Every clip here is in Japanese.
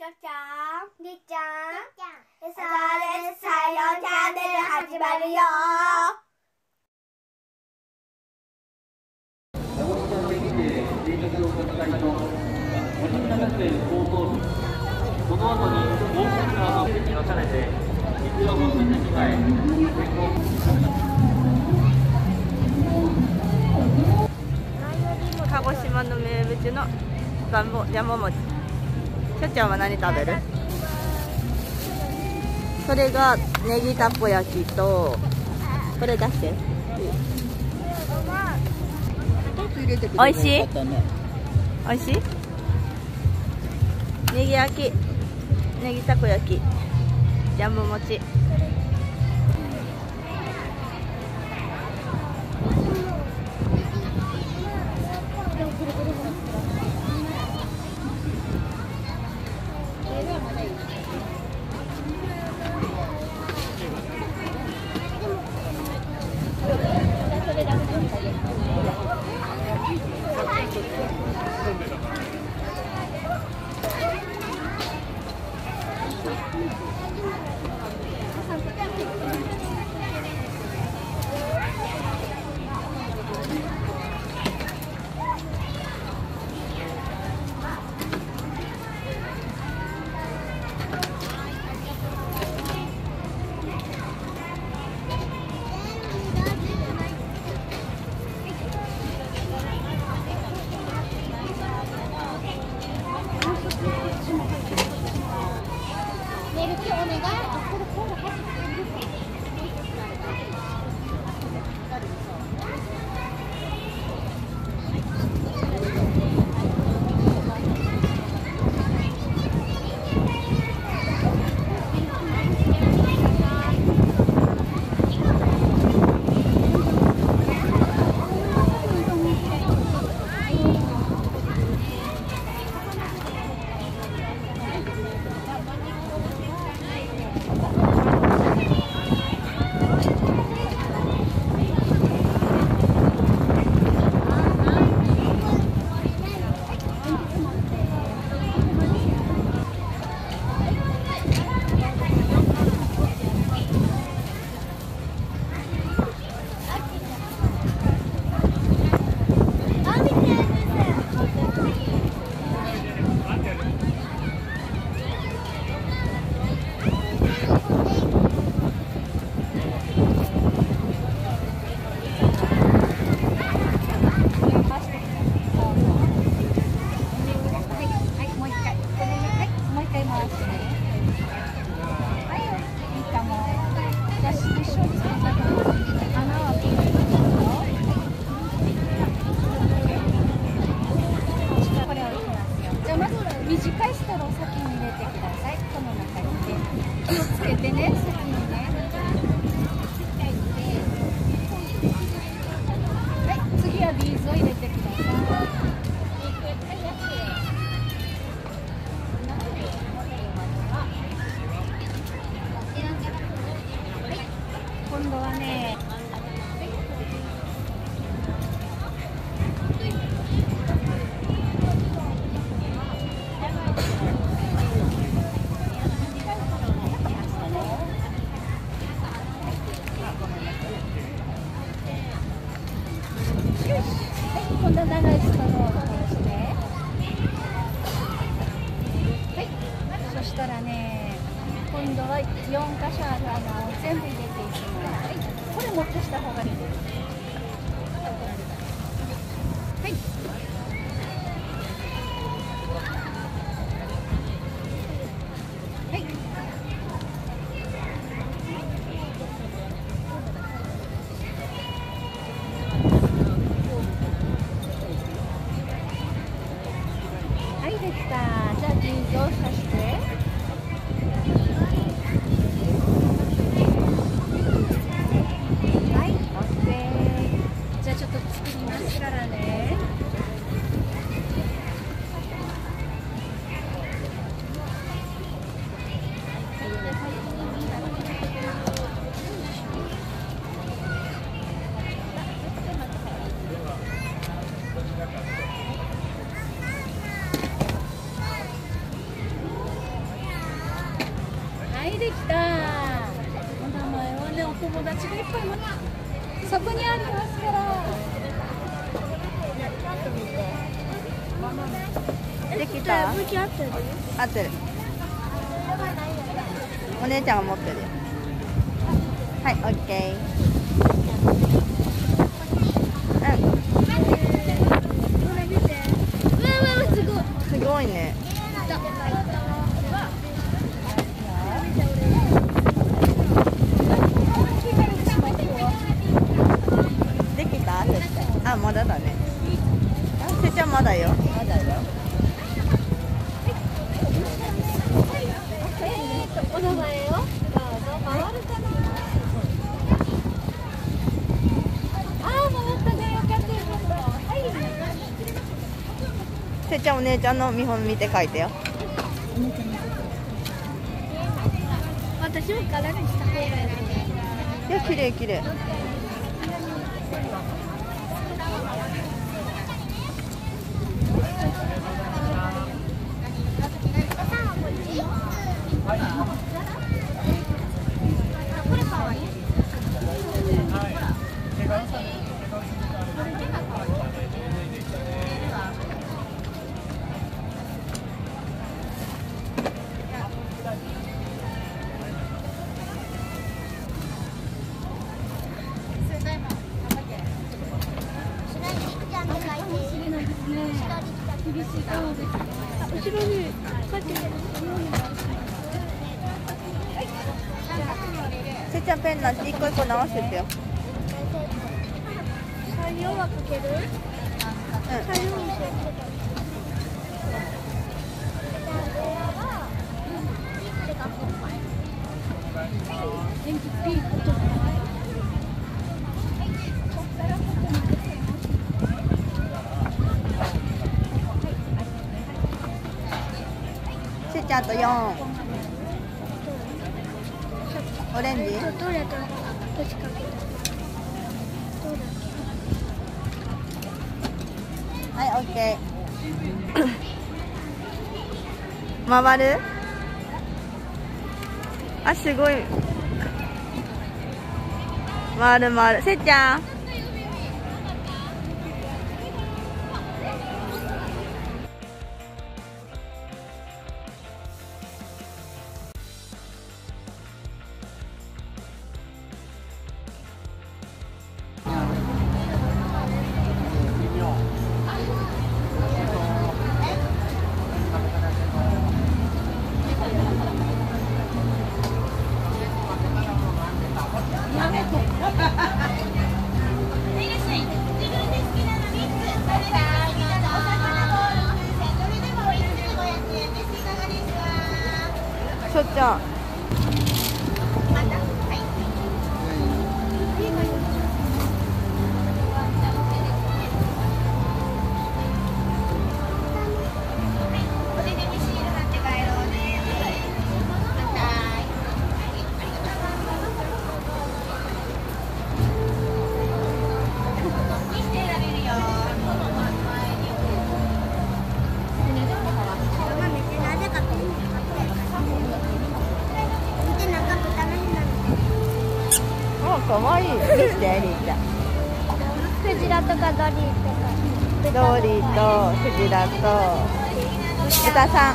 しょちゃん。りっちゃん。SRS 採用チャンネル始まるよこの後に大鹿児島の名物のジャンボジャンボ餅しょちゃんは何食べる？それがネギたこ焼きとこれ出しておいしい？おいしい？ネギ焼き。ネギたこ焼き。ジャンボ餅お願い。あこれコーラ入ってるはい、短いストロー先に入れてください。この中にね。気をつけてね、先にね。はい、次はビーズを入れてください。今度はね全部入れていきます。これ持ってした方がい。い。からねはいできた。お名前はねお友達がいっぱいそこにありますから。できた？向き合ってる。合ってる。お姉ちゃんが持ってる。よはいオッケー。名前を？どうぞ回るかな？ああ回ったねよかったよかったはい。せっちゃんお姉ちゃんの見本見て書いてよ。私もにした方がいいいや綺麗綺麗せっちゃんペンなんて一個一個直しててよ。採用はかける？電気ピークとせっちゃんあと4オレンジどれとどっちかけたどうだっはいオッケー。回る？あすごい。回る回る。せっちゃん。っちゃん。かわいい見せてエリーちゃん。クジラとかドリーとかドーリーとクジラと豚さん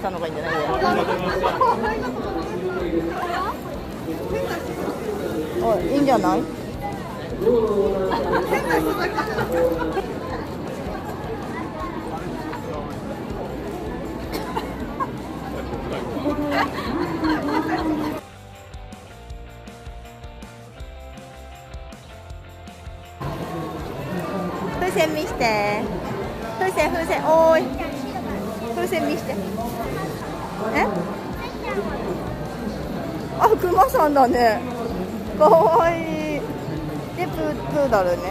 したのがいいんじゃない？上おいいんじゃない？風船見して。風船風船おーい。風船見して。え？あクマさんだね。かわいい。でプープードルね。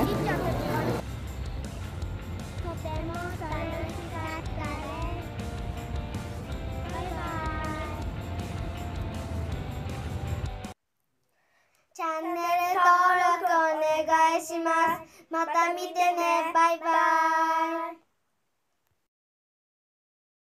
チャンネル登録お願いします。また見てね。